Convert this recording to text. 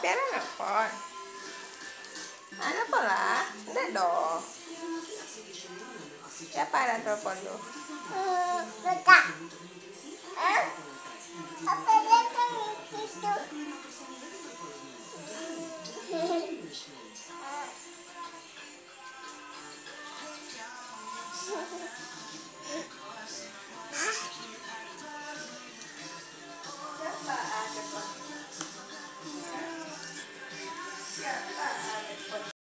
Biar nelfon. Ano pala? Hindi dong. Siapa yang telepon lu? Hmm, Yeah.